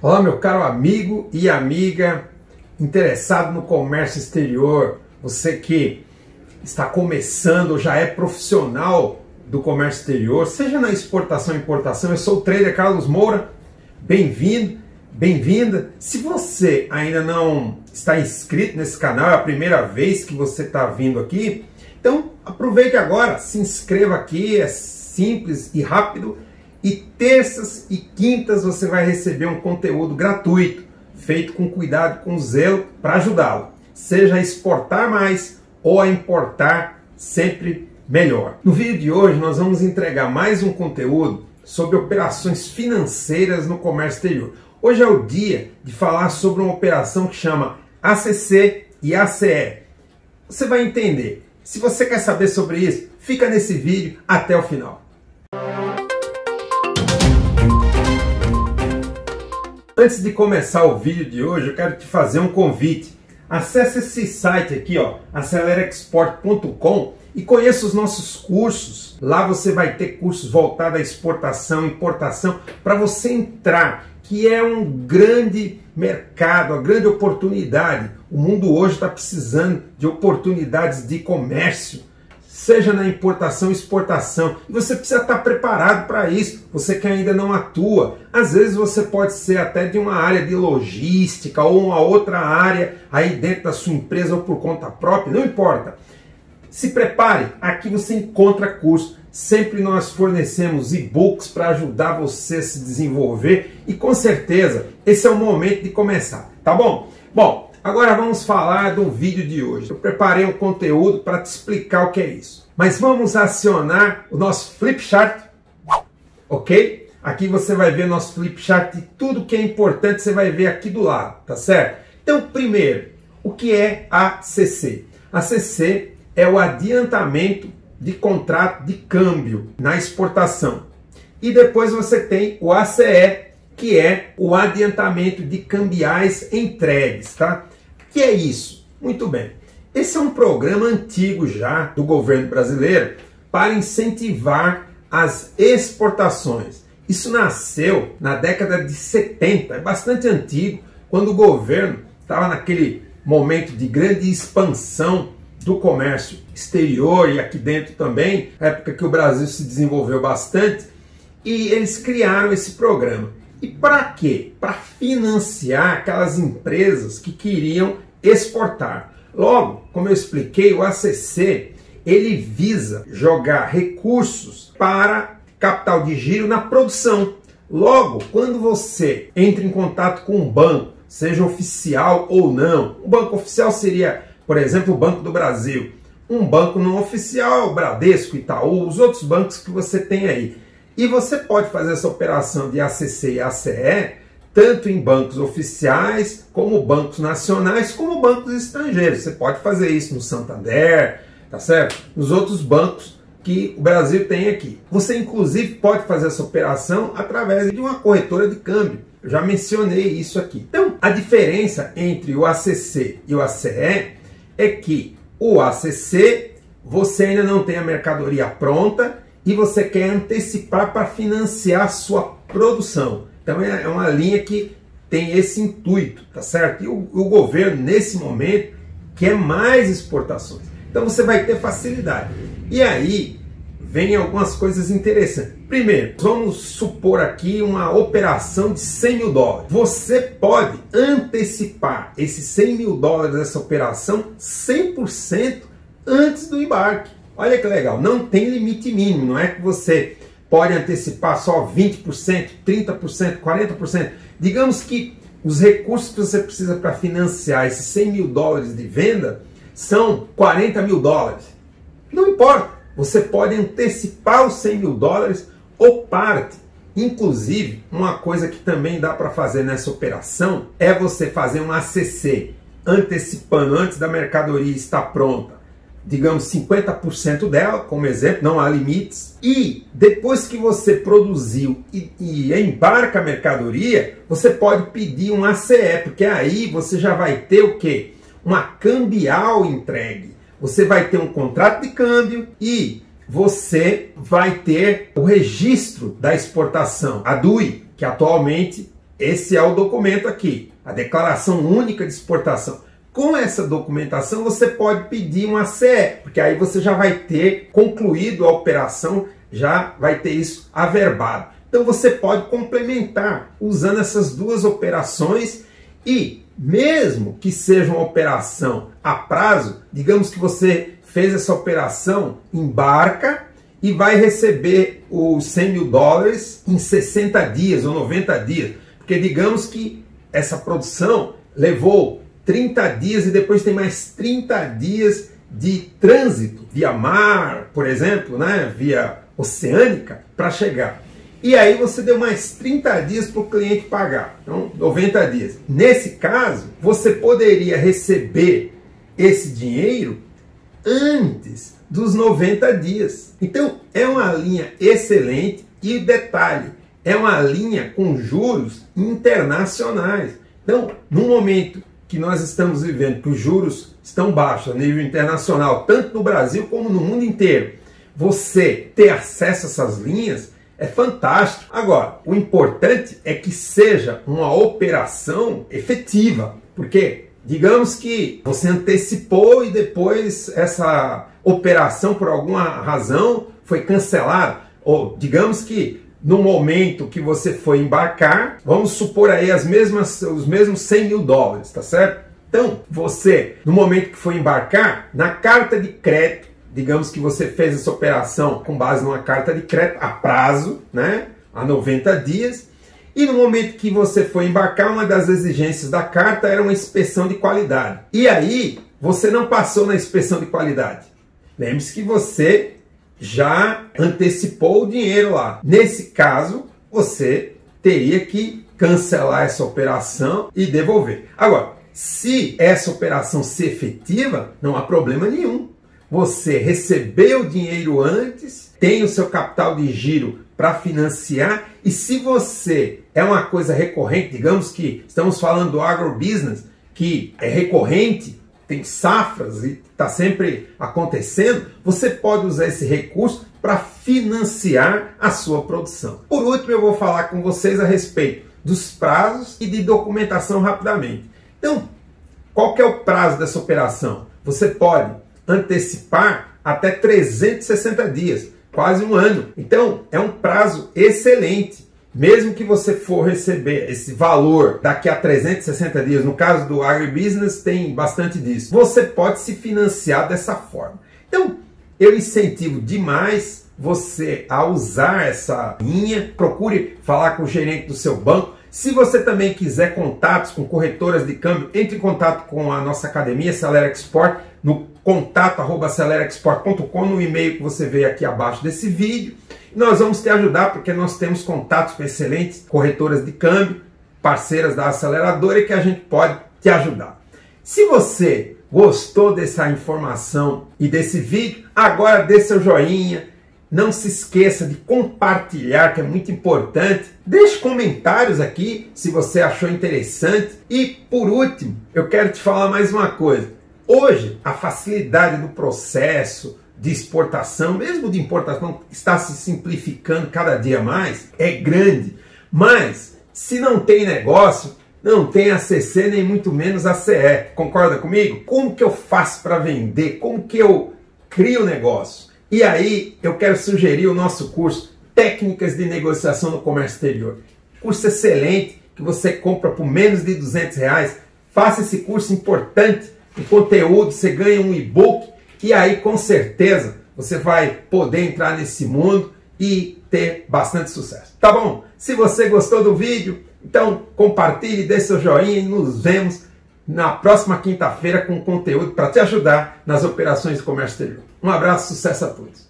Olá, meu caro amigo e amiga interessado no comércio exterior, você que está começando, já é profissional do comércio exterior, seja na exportação e importação, eu sou o trader Carlos Moura, bem-vindo, bem-vinda. Se você ainda não está inscrito nesse canal, é a primeira vez que você está vindo aqui, então aproveite agora, se inscreva aqui, é simples e rápido e terças e quintas você vai receber um conteúdo gratuito, feito com cuidado, com zelo, para ajudá-lo, seja a exportar mais ou a importar sempre melhor. No vídeo de hoje nós vamos entregar mais um conteúdo sobre operações financeiras no comércio exterior. Hoje é o dia de falar sobre uma operação que chama ACC e ACE. Você vai entender. Se você quer saber sobre isso, fica nesse vídeo até o final. Antes de começar o vídeo de hoje, eu quero te fazer um convite. Acesse esse site aqui, ó, acelerexport.com e conheça os nossos cursos. Lá você vai ter cursos voltados à exportação, importação, para você entrar, que é um grande mercado, uma grande oportunidade. O mundo hoje está precisando de oportunidades de comércio seja na importação e exportação. Você precisa estar preparado para isso. Você que ainda não atua. Às vezes você pode ser até de uma área de logística ou uma outra área aí dentro da sua empresa ou por conta própria, não importa. Se prepare, aqui você encontra curso. Sempre nós fornecemos e-books para ajudar você a se desenvolver e com certeza esse é o momento de começar, tá bom? Bom, Agora vamos falar do vídeo de hoje. Eu preparei um conteúdo para te explicar o que é isso. Mas vamos acionar o nosso flip chart, ok? Aqui você vai ver nosso flip chart e tudo que é importante você vai ver aqui do lado, tá certo? Então, primeiro, o que é a CC? A CC é o adiantamento de contrato de câmbio na exportação. E depois você tem o ACE, que é o adiantamento de cambiais entregues, tá? Que é isso? Muito bem. Esse é um programa antigo já do governo brasileiro para incentivar as exportações. Isso nasceu na década de 70, é bastante antigo, quando o governo estava naquele momento de grande expansão do comércio exterior e aqui dentro também, época que o Brasil se desenvolveu bastante, e eles criaram esse programa. E para quê? Para financiar aquelas empresas que queriam exportar. Logo, como eu expliquei, o ACC ele visa jogar recursos para capital de giro na produção. Logo, quando você entra em contato com um banco, seja oficial ou não, um banco oficial seria, por exemplo, o Banco do Brasil. Um banco não oficial, Bradesco, Itaú, os outros bancos que você tem aí e você pode fazer essa operação de ACC e ACE tanto em bancos oficiais, como bancos nacionais, como bancos estrangeiros. Você pode fazer isso no Santander, tá certo? Nos outros bancos que o Brasil tem aqui. Você inclusive pode fazer essa operação através de uma corretora de câmbio. Eu já mencionei isso aqui. Então, a diferença entre o ACC e o ACE é que o ACC você ainda não tem a mercadoria pronta e você quer antecipar para financiar sua produção. Então é, é uma linha que tem esse intuito, tá certo? E o, o governo, nesse momento, quer mais exportações. Então você vai ter facilidade. E aí vem algumas coisas interessantes. Primeiro, vamos supor aqui uma operação de 100 mil dólares. Você pode antecipar esses 100 mil dólares dessa operação 100% antes do embarque. Olha que legal, não tem limite mínimo, não é que você pode antecipar só 20%, 30%, 40%. Digamos que os recursos que você precisa para financiar esses 100 mil dólares de venda são 40 mil dólares. Não importa, você pode antecipar os 100 mil dólares ou parte. Inclusive, uma coisa que também dá para fazer nessa operação é você fazer um ACC antecipando antes da mercadoria estar pronta digamos, 50% dela, como exemplo, não há limites. E depois que você produziu e, e, embarca a mercadoria, você pode pedir um ACE, porque aí você já vai ter o quê? Uma cambial entregue. Você vai ter um contrato de câmbio e você vai ter o registro da exportação, a DUI, que atualmente esse é o documento aqui, a Declaração Única de Exportação. Com essa documentação você pode pedir uma CE, porque aí você já vai ter concluído a operação, já vai ter isso averbado. Então você pode complementar usando essas duas operações e mesmo que seja uma operação a prazo, digamos que você fez essa operação, embarca e vai receber os 100 mil dólares em 60 dias ou 90 dias. Porque digamos que essa produção levou 30 dias e depois tem mais 30 dias de trânsito via mar, por exemplo, né, via oceânica, para chegar. E aí você deu mais 30 dias para o cliente pagar. Então, 90 dias. Nesse caso, você poderia receber esse dinheiro antes dos 90 dias. Então, é uma linha excelente e detalhe, é uma linha com juros internacionais. Então, no momento que nós estamos vivendo, que os juros estão baixos a nível internacional, tanto no Brasil como no mundo inteiro, você ter acesso a essas linhas é fantástico. Agora, o importante é que seja uma operação efetiva, porque digamos que você antecipou e depois essa operação por alguma razão foi cancelada, ou digamos que no momento que você foi embarcar, vamos supor aí as mesmas, os mesmos 100 mil dólares, tá certo? Então, você, no momento que foi embarcar, na carta de crédito, digamos que você fez essa operação com base numa carta de crédito a prazo, né, a 90 dias, e no momento que você foi embarcar, uma das exigências da carta era uma inspeção de qualidade. E aí, você não passou na inspeção de qualidade. Lembre-se que você já antecipou o dinheiro lá. Nesse caso, você teria que cancelar essa operação e devolver. Agora, se essa operação se efetiva, não há problema nenhum você recebeu o dinheiro antes, tem o seu capital de giro para financiar, e se você é uma coisa recorrente, digamos que estamos falando do agrobusiness, que é recorrente, tem safras e está sempre acontecendo, você pode usar esse recurso para financiar a sua produção. Por último, eu vou falar com vocês a respeito dos prazos e de documentação rapidamente. Então, qual que é o prazo dessa operação? Você pode antecipar até 360 dias, quase um ano. Então, é um prazo excelente. Mesmo que você for receber esse valor daqui a 360 dias, no caso do agribusiness tem bastante disso, você pode se financiar dessa forma. Então, eu incentivo demais você a usar essa linha. Procure falar com o gerente do seu banco. Se você também quiser contatos com corretoras de câmbio, entre em contato com a nossa academia Acelera Export no contato arroba no e-mail que você vê aqui abaixo desse vídeo. Nós vamos te ajudar porque nós temos contatos com excelentes corretoras de câmbio, parceiras da aceleradora e que a gente pode te ajudar. Se você gostou dessa informação e desse vídeo, agora dê seu joinha, não se esqueça de compartilhar, que é muito importante. Deixe comentários aqui se você achou interessante. E por último, eu quero te falar mais uma coisa. Hoje, a facilidade do processo de exportação, mesmo de importação, está se simplificando cada dia mais, é grande. Mas, se não tem negócio, não tem ACC nem muito menos ACE. Concorda comigo? Como que eu faço para vender? Como que eu crio o negócio? E aí eu quero sugerir o nosso curso Técnicas de Negociação no Comércio Exterior. Curso excelente que você compra por menos de 200 reais. Faça esse curso importante, o conteúdo, você ganha um e-book e aí com certeza você vai poder entrar nesse mundo e ter bastante sucesso. Tá bom? Se você gostou do vídeo, então compartilhe, dê seu joinha e nos vemos na próxima quinta-feira com conteúdo para te ajudar nas operações de comércio exterior. Um abraço, sucesso a todos.